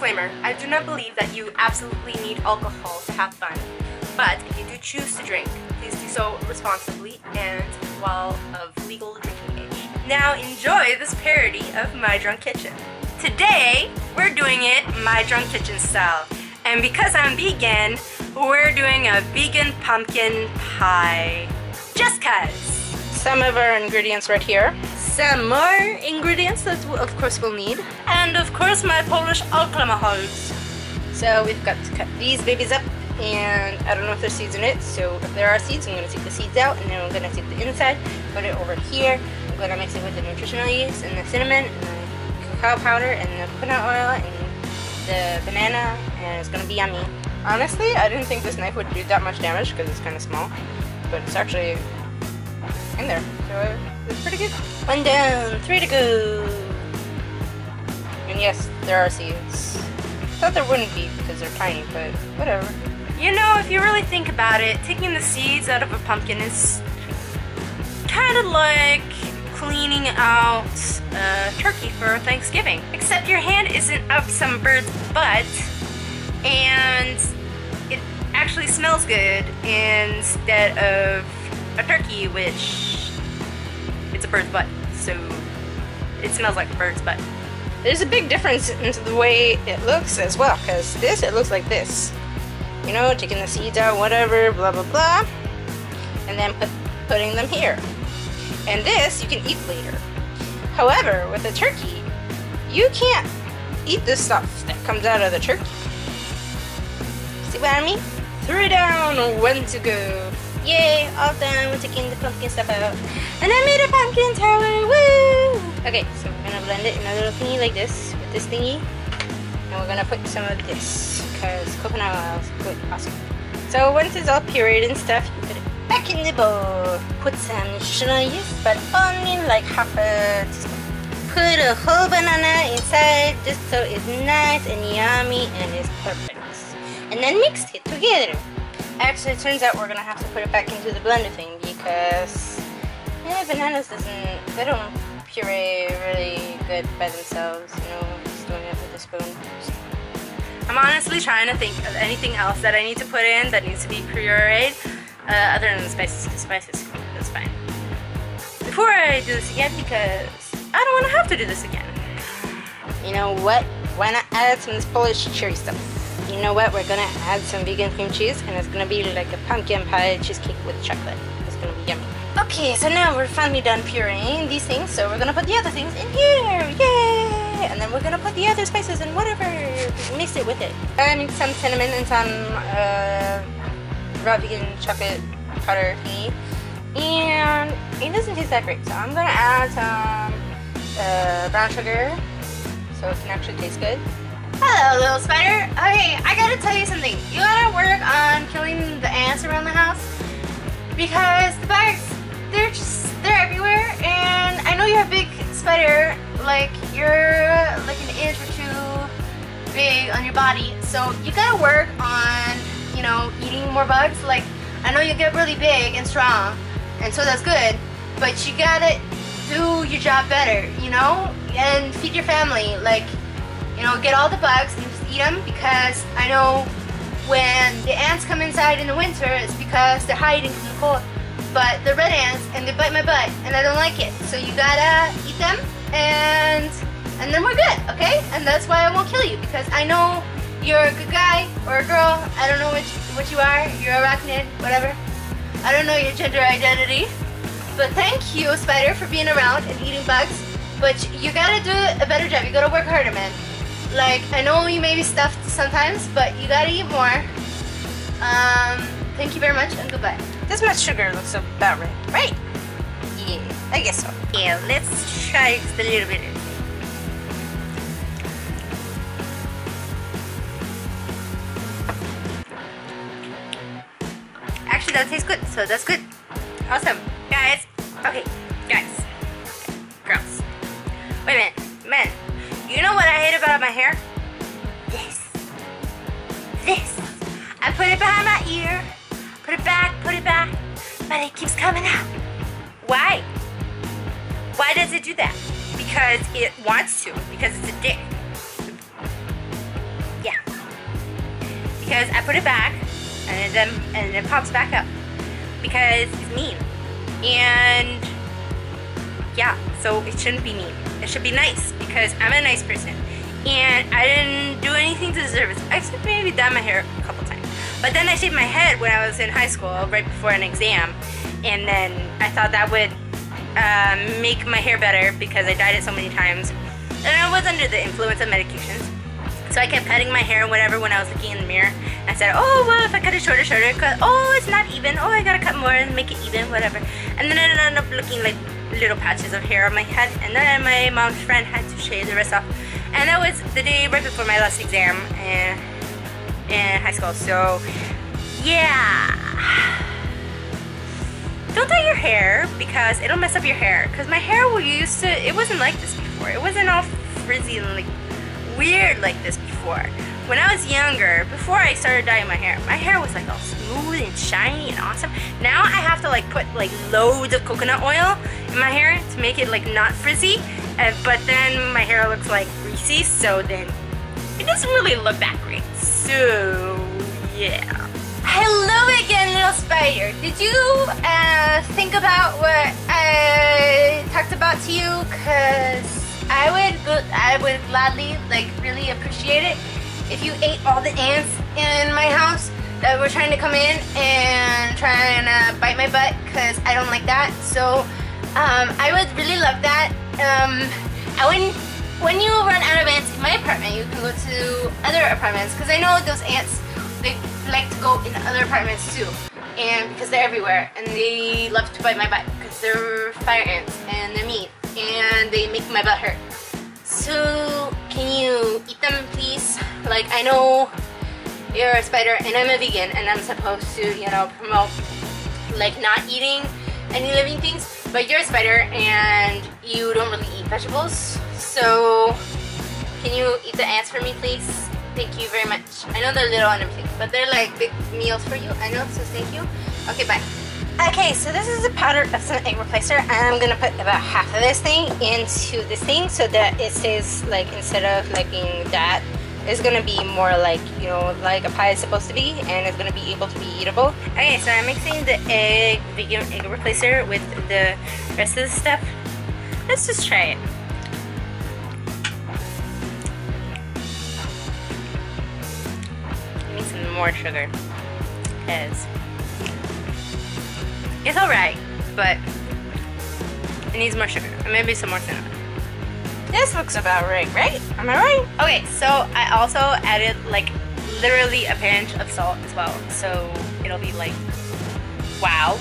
disclaimer, I do not believe that you absolutely need alcohol to have fun. But if you do choose to drink, please do so responsibly and while of legal drinking age. Now enjoy this parody of My Drunk Kitchen. Today, we're doing it My Drunk Kitchen style. And because I'm vegan, we're doing a vegan pumpkin pie. Just cuz. Some of our ingredients right here. Some more ingredients that of course we'll need. And of course my Polish alcohols. So we've got to cut these babies up and I don't know if there's seeds in it so if there are seeds I'm going to take the seeds out and then I'm going to take the inside put it over here I'm going to mix it with the nutritional yeast and the cinnamon and the cacao powder and the coconut oil and the banana and it's going to be yummy honestly I didn't think this knife would do that much damage because it's kind of small but it's actually in there so pretty good. One down three to go. And yes there are seeds. Thought there wouldn't be because they're tiny but whatever. You know, if you really think about it, taking the seeds out of a pumpkin is kind of like cleaning out a turkey for Thanksgiving. Except your hand isn't up some bird's butt and it actually smells good instead of a turkey, which it's a bird's butt. So it smells like a bird's butt. There's a big difference in the way it looks as well, because this, it looks like this you know, taking the seeds out, whatever, blah, blah, blah. And then put, putting them here. And this you can eat later. However, with a turkey, you can't eat the stuff that comes out of the turkey. See what I mean? Three down, one to go. Yay, all done with taking the pumpkin stuff out. And I made a pumpkin tower, woo! Okay, so we're gonna blend it in a little thingy like this, with this thingy. And we're gonna put some of this because coconut oil is good, awesome. So once it's all pureed and stuff, you put it back in the bowl. Put some nutritional yeast, but only like half a. Put a whole banana inside just so it's nice and yummy and it's perfect. And then mix it together. Actually, it turns out we're gonna have to put it back into the blender thing because yeah, bananas doesn't, they don't puree really good by themselves, you know, just doing it with a spoon. I'm honestly trying to think of anything else that I need to put in that needs to be pureed uh, other than the spices. The spices, that's fine. Before I do this again, because I don't want to have to do this again. You know what? Why not add some of this Polish cherry stuff? You know what? We're gonna add some vegan cream cheese, and it's gonna be like a pumpkin pie cheesecake with chocolate. It's gonna be yummy. Okay, so now we're finally done pureeing these things, so we're gonna put the other things in here. Yay! and then we're gonna put the other spices and whatever, mix it with it. I need some cinnamon and some uh, raw vegan chocolate powder thingy. And it doesn't taste that great, so I'm gonna add some uh, brown sugar so it can actually taste good. Hello, little spider. Okay, I gotta tell you something. You gotta work on killing the ants around the house because the bugs, they're just, they're everywhere. And I know you're a big spider like you're like an inch or two big on your body. So you gotta work on, you know, eating more bugs. Like I know you get really big and strong, and so that's good. But you gotta do your job better, you know, and feed your family. Like, you know, get all the bugs and just eat them because I know when the ants come inside in the winter, it's because they're hiding from the cold. But the red ants and they bite my butt, and I don't like it. So you gotta eat them and and then we're good, okay? And that's why I won't kill you because I know you're a good guy or a girl. I don't know which what you are. You're arachnid, whatever. I don't know your gender identity. But thank you, Spider, for being around and eating bugs. But you gotta do a better job. You gotta work harder, man. Like, I know you may be stuffed sometimes, but you gotta eat more. Um, thank you very much and goodbye. This much sugar looks about right. Right? Yeah, I guess so. Yeah, let's try just a little bit. Actually, that tastes good, so that's good. Awesome. Guys, okay, guys, girls. Wait a minute, men, you know what I hate about my hair? This. This. I put it behind my ear, put it back, put it back, but it keeps coming out. Why? Why does it do that? Because it wants to, because it's a dick. Yeah. Because I put it back and then um, and it pops back up because it's mean. And yeah, so it shouldn't be mean. It should be nice because I'm a nice person. And I didn't do anything to deserve it. Except maybe dye my hair a couple times. But then I shaved my head when I was in high school, right before an exam. And then I thought that would uh, make my hair better because I dyed it so many times. And I was under the influence of medications. So I kept cutting my hair and whatever when I was looking in the mirror. I said, oh, well, if I cut it shorter, shorter, cut, oh, it's not even. Oh, I gotta cut more and make it even, whatever. And then it ended up looking like little patches of hair on my head. And then my mom's friend had to shave the rest off. And that was the day right before my last exam in, in high school. So, yeah. Don't dye your hair because it'll mess up your hair. Because my hair used to, it wasn't like this before. It wasn't all frizzy and like weird like this before. When I was younger, before I started dyeing my hair, my hair was like all smooth and shiny and awesome. Now I have to like put like loads of coconut oil in my hair to make it like not frizzy. Uh, but then my hair looks like greasy, so then it doesn't really look that great. So yeah. Hello again, little spider. Did you uh, think about what I talked about to you? Cause I would I would gladly like really appreciate it if you ate all the ants in my house that were trying to come in and trying to bite my butt because I don't like that. So um, I would really love that. Um, I wouldn't. When you run out of ants in my apartment, you can go to other apartments because I know those ants they like to go in other apartments too, and because they're everywhere and they love to bite my butt because they're fire ants and they're mean and they make my butt hurt. So, can you eat them please? Like, I know you're a spider and I'm a vegan and I'm supposed to, you know, promote like not eating any living things, but you're a spider and you don't really eat vegetables. So, can you eat the ants for me please? Thank you very much. I know they're little and everything, but they're like big meals for you. I know, so thank you. Okay, bye. Okay, so this is a powder of some egg replacer. I'm gonna put about half of this thing into this thing so that it stays like instead of like being that, it's gonna be more like you know like a pie is supposed to be, and it's gonna be able to be eatable. Okay, so I'm mixing the egg vegan egg replacer with the rest of the stuff. Let's just try it. More sugar, cause it's alright, but it needs more sugar and maybe some more cinnamon. This looks about right, right? Am I right? Okay, so I also added like literally a pinch of salt as well. So it'll be like, wow.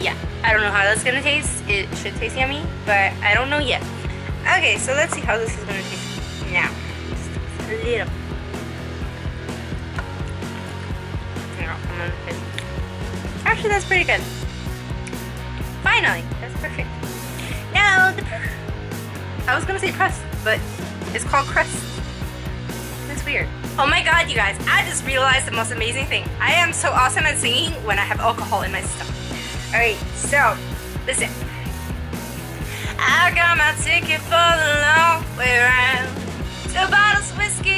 Yeah, I don't know how that's gonna taste. It should taste yummy, but I don't know yet. Okay, so let's see how this is gonna taste now. Just a little. Actually, that's pretty good. Finally, that's perfect. Now, the I was gonna say crust, but it's called crust. That's weird. Oh my god, you guys, I just realized the most amazing thing. I am so awesome at singing when I have alcohol in my system. Alright, so, listen. I got my ticket for the long way. Two bottles whiskey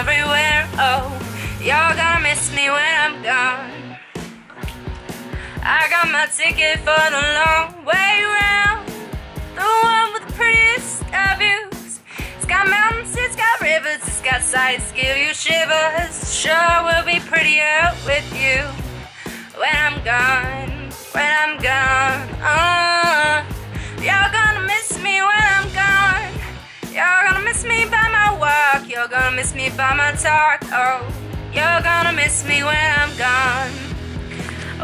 everywhere. Oh, y'all gonna miss me when I'm gone. I got my ticket for the long way round, the one with the prettiest of views. It's got mountains, it's got rivers, it's got sights, give you shivers. Sure will be prettier with me by my talk. Oh, you're gonna miss me when I'm gone.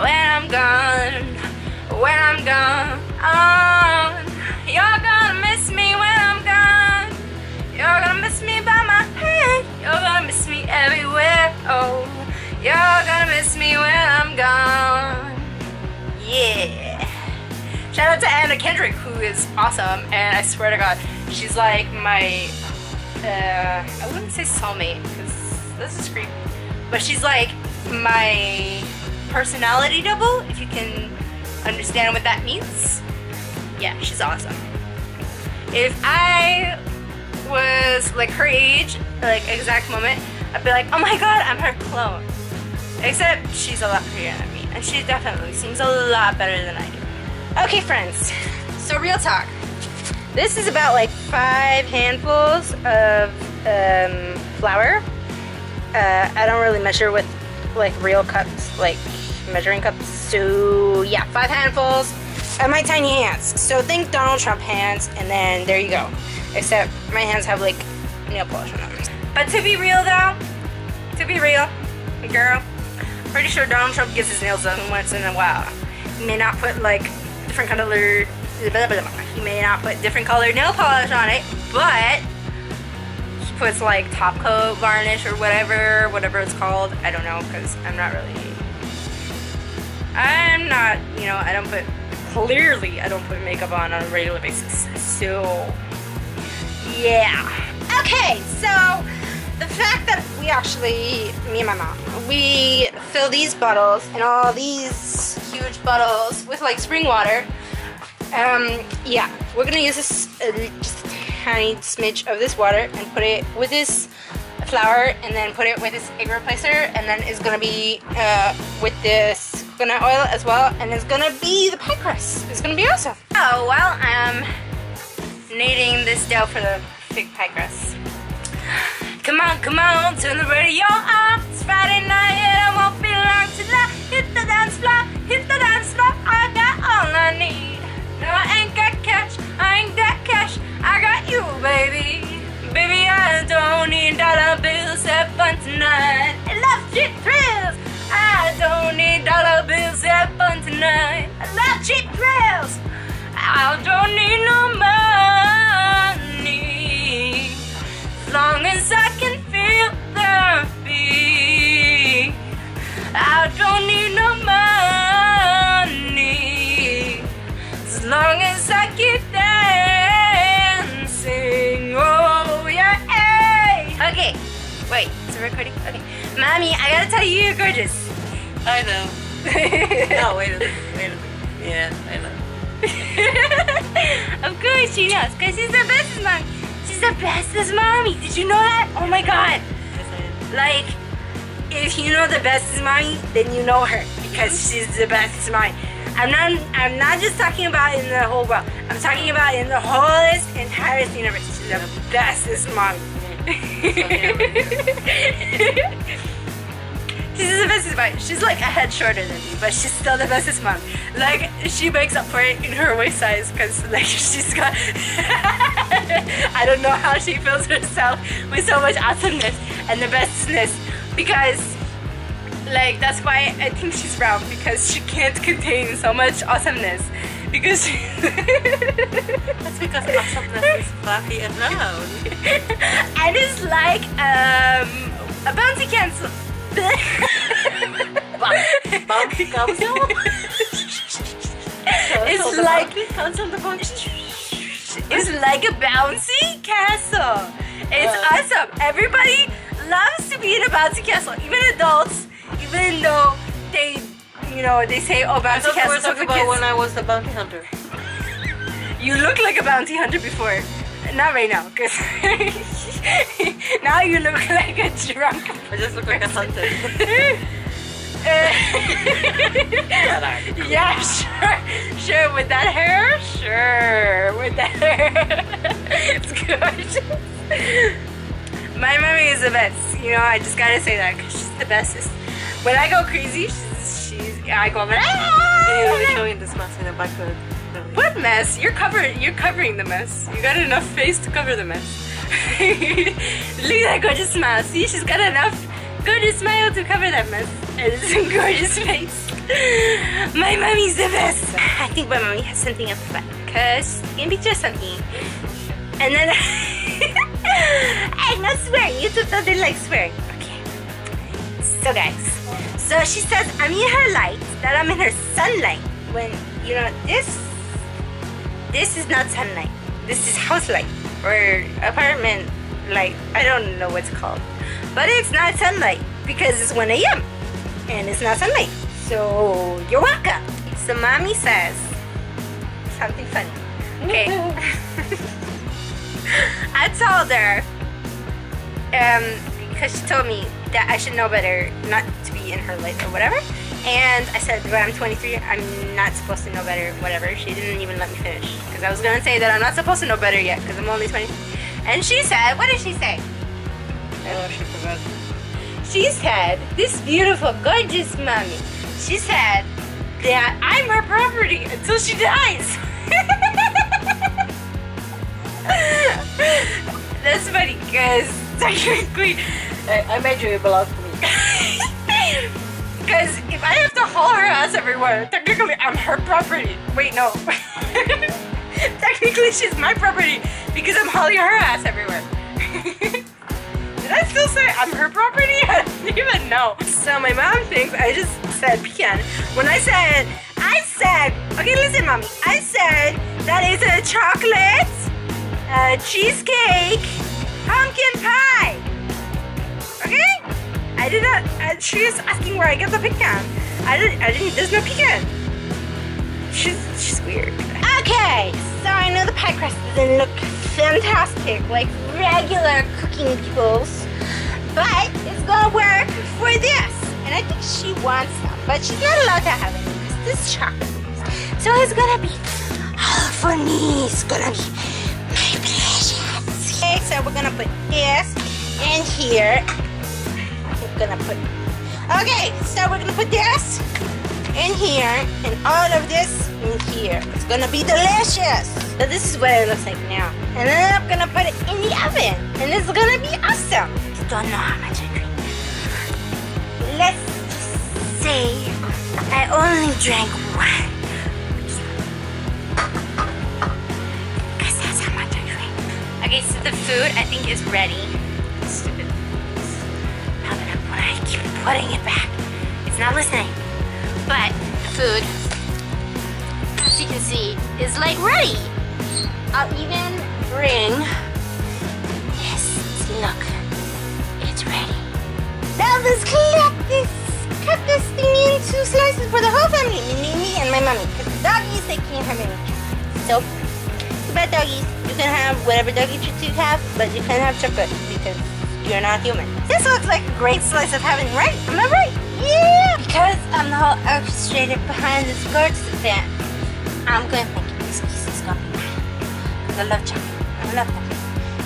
When I'm gone, when I'm gone. Oh, you're gonna miss me when I'm gone. You're gonna miss me by my head. You're gonna miss me everywhere. Oh, you're gonna miss me when I'm gone. Yeah. Shout out to Anna Kendrick, who is awesome, and I swear to God, she's like my uh, I wouldn't say soulmate because this is creepy, but she's like my personality double, if you can understand what that means. Yeah, she's awesome. If I was like her age, like exact moment, I'd be like, oh my god, I'm her clone. Except she's a lot prettier than me, and she definitely seems a lot better than I do. Okay, friends, so real talk. This is about like five handfuls of um, flour. Uh, I don't really measure with like real cups, like measuring cups. So yeah, five handfuls of my tiny hands. So think Donald Trump hands, and then there you go. Except my hands have like nail polish on them. But to be real though, to be real, girl, pretty sure Donald Trump gets his nails done once in a while. He may not put like different color blah, blah, blah. He may not put different colored nail polish on it, but he puts like top coat varnish or whatever, whatever it's called. I don't know because I'm not really. I'm not, you know, I don't put. Clearly, I don't put makeup on on a regular basis. So, yeah. Okay, so the fact that we actually, me and my mom, we fill these bottles and all these huge bottles with like spring water um, yeah, we're gonna use this uh, just a tiny smidge of this water and put it with this flour and then put it with this egg replacer and then it's gonna be uh, with this coconut oil as well and it's gonna be the pie crust. It's gonna be awesome. Oh, well, I'm kneading this dough for the fig pie crust. Come on, come on, turn the radio on. It's Friday night and I won't be long tell you, you're gorgeous. I know. no, wait a minute. Wait a minute. Yeah, I know. of course she knows, cause she's the bestest mommy. She's the bestest mommy. Did you know that? Oh my god. Yes, Like, if you know the bestest mommy, then you know her because she's the bestest mommy. I'm not. I'm not just talking about in the whole world. I'm talking about in the whole entire universe. She's the bestest mommy. Mm-hmm. she's the bestest mommy. She's like a head shorter than me, but she's still the bestest mom. Like she makes up for it in her waist size because like she's got. I don't know how she fills herself with so much awesomeness and the bestness because like that's why I think she's brown because she can't contain so much awesomeness because she That's because awesomeness is fluffy and round. and it's like um a bouncy castle. Bouncy council? It's like council the it's like a bouncy castle. It's awesome. Everybody loves to be in a bouncy castle, even adults, even though they you know they say oh I bouncy thought we were talking about when I was the bounty hunter. You look like a bounty hunter before. Not right now, because now you look like a drunk. I just look like a hunter. yeah, sure, sure. With that hair, sure. With that hair, it's good. My mommy is the best. You know, I just gotta say that because she's the bestest. When I go crazy, she's, she's I go. Anyway, Ah! showing this mess in the background. What mess? You're covering. You're covering the mess. You got enough face to cover the mess. Look at that gorgeous smile. See, she's got enough gorgeous smile to cover that mess. And it's a gorgeous face. My mommy's the best. I think my mommy has something up her butt. Cause you can picture something. And then I'm not swearing. YouTube doesn't like swearing. Okay. So guys, so she says I'm in her light, that I'm in her sunlight. When you know this, this is not sunlight. This is house light or apartment light. I don't know what's called. But it's not sunlight because it's 1 a.m. and it's not sunlight. So you're welcome. So mommy says something funny. Okay. I told her, um, because she told me that I should know better not to be in her life or whatever. And I said, but I'm 23, I'm not supposed to know better, whatever. She didn't even let me finish. Because I was going to say that I'm not supposed to know better yet, because I'm only 20. And she said, what did she say? Oh, she forgot. She said, this beautiful, gorgeous mommy, she said that I'm her property until she dies. That's funny, because technically, I, I made you belong to me. Because if I have to haul her ass everywhere, technically I'm her property. Wait, no. technically she's my property because I'm hauling her ass everywhere. Did I still say I'm her property? I don't even know. So my mom thinks I just said pecan. When I said, I said, okay listen mommy, I said that is a chocolate, uh, cheesecake, pumpkin pie. Okay? I did not. Uh, she is asking where I get the pecan. I didn't. I didn't. There's no pecan. She's she's weird. Okay, I know the pie crust doesn't look fantastic like regular cooking tools, but it's gonna work for this. And I think she wants some, but she's not allowed to have it because this is chocolate. So it's gonna be all for me. It's gonna be my precious. Okay, so we're gonna put this in here We're gonna put. Okay, so we're gonna put this in here and all of this here. It's gonna be delicious. So this is what it looks like now. And then I'm gonna put it in the oven. And it's gonna be awesome. Don't know how much I drink. Let's just say I only drank one. Because that's how much I drink. Okay, so the food I think is ready. Stupid I keep putting it back. It's not listening. But the food, you can see, is like ready. I'll even bring this. Look, it's ready. Now let's cut this, cut this thing into slices for the whole family, me, me, and my mommy. Because the doggies, they can't have any. So, too bad doggies. You can have whatever doggies you have, but you can't have chocolate because you're not human. This looks like a great slice of heaven, right? Am I right? Yeah! Because I'm the whole orchestrator behind this gorgeous event, I'm going to make this piece is to be mine. I love chocolate. I love them.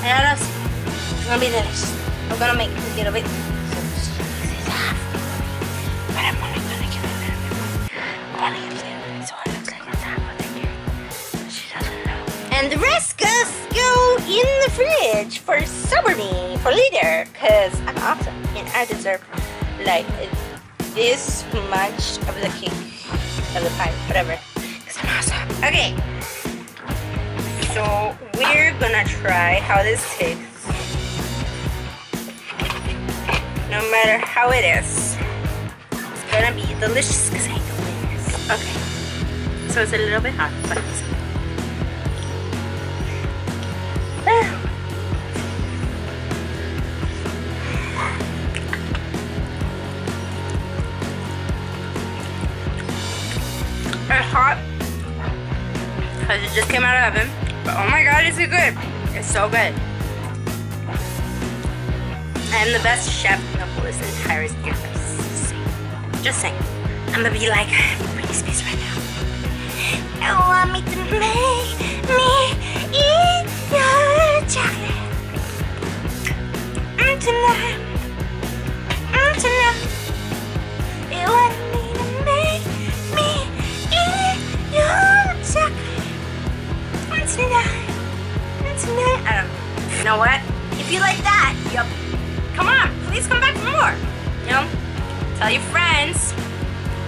And I love sweet. It's to be delicious. I'm to make a little bit. But I'm only to give it a little bit more. I'm it it it. She doesn't know. And the rest goes go in the fridge for me for later because I'm awesome and I deserve like this much of the cake of the pie whatever okay. So we're gonna try how this tastes. No matter how it is it's gonna be delicious because I know it is okay. So it's a little bit hot but good? It's so good. I am the best chef in the whole entire universe. Just saying. I'm gonna be like Britney Spears right now. I want me to make me eat your chocolate. Mm, tonight.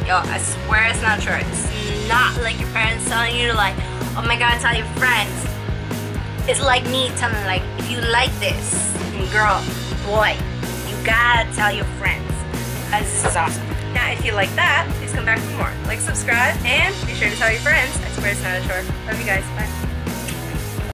Yo, I swear it's not true. It's not like your parents telling you to like, oh my god, tell your friends. It's like me telling like, if you like this, girl, boy, you gotta tell your friends. Because this is awesome. Now, if you like that, please come back for more. Like, subscribe, and be sure to tell your friends. I swear it's not a chore. Love you guys. Bye.